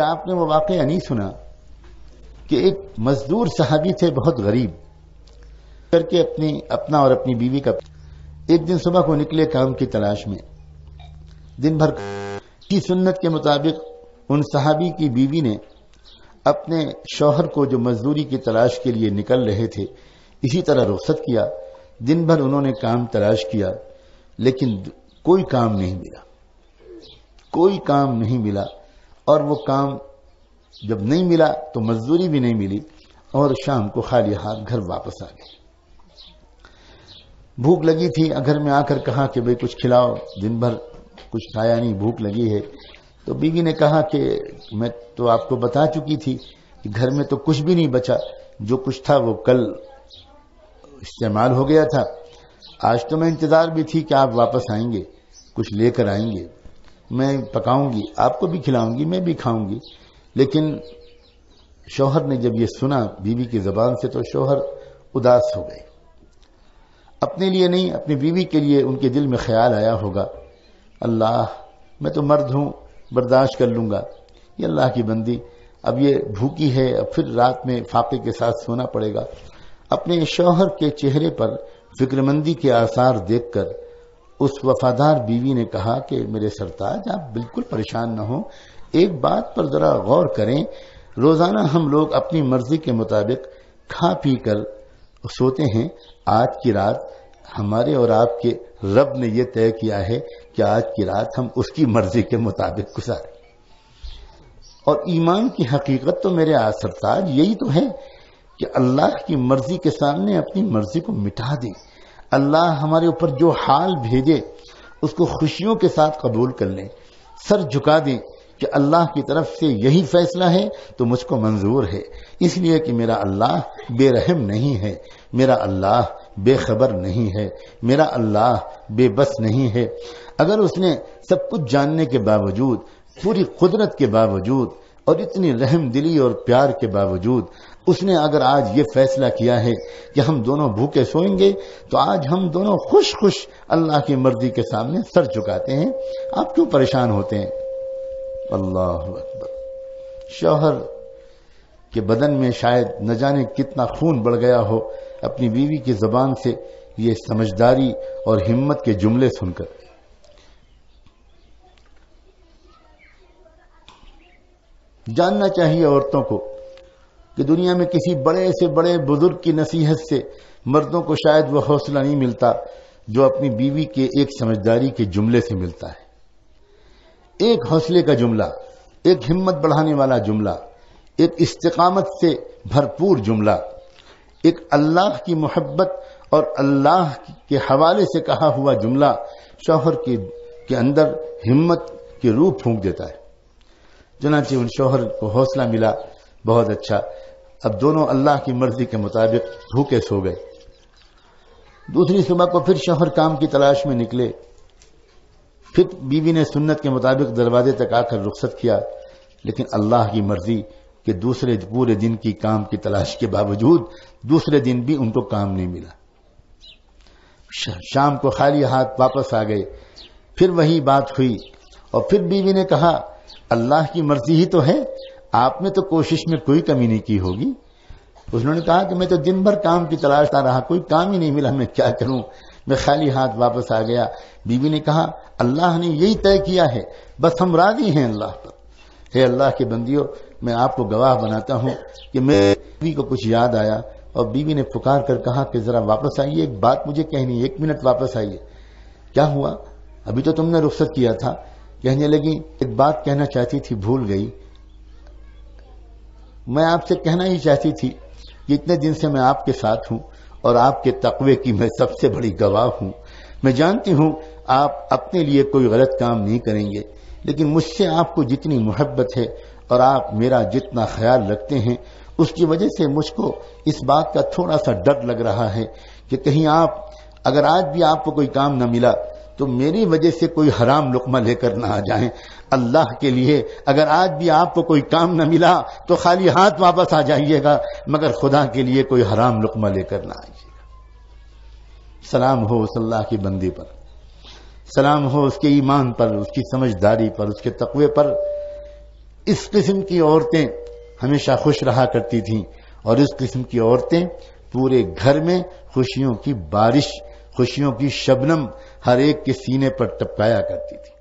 کیا آپ نے وہ واقعہ نہیں سنا کہ ایک مزدور صحابی تھے بہت غریب، کر کے اپنی، اپنا اور اپنی بیوی کا ایک دن صبح کو نکلے کام کی تلاش میں۔ دن بھر کی سنت کے مطابق ان صحابی کی بیوی نے اپنے شوہر کو جو مزدوری کی تلاش کے لیے نکل رہے تھے، اسی طرح رخصت کیا۔ دن بھر انہوں نے کام تلاش کیا، لیکن کوئی کام نہیں ملا۔ کوئی کام نہیں ملا۔ اور وہ کام جب نہیں ملا تو مزدوری بھی نہیں ملی اور شام کو خالی ہاتھ گھر واپس آ گئے۔ بھوک لگی تھی گھر میں آ کر کہا کہ بھئی کچھ کھلاؤ۔ دن بھر کچھ کھایا نہیں، بھوک لگی ہے۔ تو بیوی نے کہا کہ میں تو آپ کو بتا چکی تھی کہ گھر میں تو کچھ بھی نہیں بچا، جو کچھ تھا وہ کل استعمال ہو گیا تھا۔ آج تو میں انتظار بھی تھی کہ آپ واپس آئیں گے، کچھ لے کر آئیں گے۔ میں پکاؤں گی، آپ کو بھی کھلاؤں گی، میں بھی کھاؤں گی۔ لیکن شوہر نے جب یہ سنا، بیوی کی زبان سے تو شوہر اداس ہو گئے۔ اپنے لیے نہیں، اپنی بیوی کے لیے ان کے دل میں خیال آیا ہوگا۔ اللہ، میں تو مرد ہوں، برداشت کر لوں گا۔ یہ اللہ کی بندی۔ اب یہ بھوکی ہے، اب پھر رات میں فاقے کے ساتھ سونا پڑے گا۔ اپنے شوہر کے چہرے پر فکر مندی کے آثار دیکھ کر اس وفادار بیوی نے کہا کہ میرے سرتاج، آپ بالکل پریشان نہ ہو ایک بات پر ذرا غور کریں۔ روزانہ ہم لوگ اپنی مرضی کے مطابق کھا پی کر سوتے ہیں۔ آج کی رات ہمارے اور آپ کے رب نے یہ طے کیا ہے کہ آج کی رات ہم اس کی مرضی کے مطابق گزاریں۔ اور ایمان کی حقیقت تو میرے آسرتاج یہی تو ہے کہ اللہ کی مرضی کے سامنے اپنی مرضی کو مٹا دیں اللہ ہمارے اوپر جو حال بھیجے، اس کو خوشیوں کے ساتھ قبول کر لیں۔ سر جھکا دیں کہ اللہ کی طرف سے یہی فیصلہ ہے، تو مجھ کو منظور ہے۔ اس لیے کہ میرا اللہ بے رحم نہیں ہے، میرا اللہ بے خبر نہیں ہے، میرا اللہ بے بس نہیں ہے۔ اگر اس نے سب کچھ جاننے کے باوجود، پوری قدرت کے باوجود اور اتنی رحم دلی اور پیار کے باوجود اس نے اگر آج یہ فیصلہ کیا ہے کہ ہم دونوں بھوکے سوئیں گے، تو آج ہم دونوں خوش خوش اللہ کی مرضی کے سامنے سر چکاتے ہیں۔ آپ کیوں پریشان ہوتے ہیں؟ اللہ اکبر۔ شوہر کے بدن میں شاید نہ جانے کتنا خون بڑھ گیا ہو، اپنی بیوی کی زبان سے یہ سمجھداری اور ہمت کے جملے سن کر۔ جاننا چاہیے عورتوں کو کہ دنیا میں کسی بڑے سے بڑے بزرگ کی نصیحت سے مردوں کو شاید وہ حوصلہ نہیں ملتا جو اپنی بیوی کے ایک سمجھداری کے جملے سے ملتا ہے۔ ایک حوصلے کا جملہ، ایک ہمت بڑھانے والا جملہ، ایک استقامت سے بھرپور جملہ۔ ایک اللہ کی محبت اور اللہ کے حوالے سے کہا ہوا جملہ شوہر کے اندر ہمت کے روپ پھونک دیتا ہے۔ چنانچہ ان شوہر کو حوصلہ ملا، بہت اچھا۔ اب دونوں اللہ کی مرضی کے مطابق بھوکے سو گئے۔ دوسری صبح کو پھر شوہر کام کی تلاش میں نکلے۔ پھر بیوی نے سنت کے مطابق دروازے تک آ کر رخصت کیا، لیکن اللہ کی مرضی کہ دوسرے پورے دن کی کام کی تلاش کے باوجود دوسرے دن بھی ان کو کام نہیں ملا۔ شام کو خالی ہاتھ واپس آ گئے۔ پھر وہی بات ہوئی اور پھر بیوی نے کہا اللہ کی مرضی ہی تو ہے۔ آپ نے تو کوشش میں کوئی کمی نہیں کی ہوگی۔ اس نے کہا کہ میں تو دن بھر کام کی تلاش رہا، کوئی کام ہی نہیں ملا، میں کیا کروں؟ میں خالی ہاتھ واپس آ گیا۔ بیوی نے کہا، اللہ نے یہی طے کیا ہے، بس ہم راضی ہیں اللہ پر۔ ہے اللہ کے بندیوں، میں آپ کو گواہ بناتا ہوں کہ میری بیوی کو کچھ یاد آیا اور بیوی نے پکار کر کہا کہ ذرا واپس آئیے، ایک بات مجھے کہنی ایک منٹ واپس آئیے۔ کیا ہوا؟ ابھی تو تم نے رخصت کیا تھا۔ کہنے لگی، ایک بات کہنا چاہتی تھی، بھول گئی۔ میں آپ سے کہنا ہی چاہتی تھی کہ اتنے دن سے میں آپ کے ساتھ ہوں اور آپ کے تقوی کی میں سب سے بڑی گواہ ہوں۔ میں جانتی ہوں آپ اپنے لیے کوئی غلط کام نہیں کریں گے، لیکن مجھ سے آپ کو جتنی محبت ہے اور آپ میرا جتنا خیال رکھتے ہیں، اس کی وجہ سے مجھ کو اس بات کا تھوڑا سا ڈر لگ رہا ہے کہ کہیں آپ، اگر آج بھی آپ کو کوئی کام نہ ملا تو میری وجہ سے کوئی حرام لقمہ لے کر نہ آ جائیں۔ اللہ کے لیے اگر آج بھی آپ کو کوئی کام نہ ملا تو خالی ہاتھ واپس آ جائیے گا، مگر خدا کے لیے کوئی حرام لقمہ لے کر نہ آئیے گا۔ سلام ہو صلی اللہ کی بندی پر۔ سلام ہو اس کے ایمان پر، اس کی سمجھداری پر، اس کے تقوی پر۔ اس قسم کی عورتیں ہمیشہ خوش رہا کرتی تھیں اور اس قسم کی عورتیں پورے گھر میں خوشیوں کی بارش خوشیوں کی شبنم ہر ایک کے سینے پر ٹپکایا کرتی تھی۔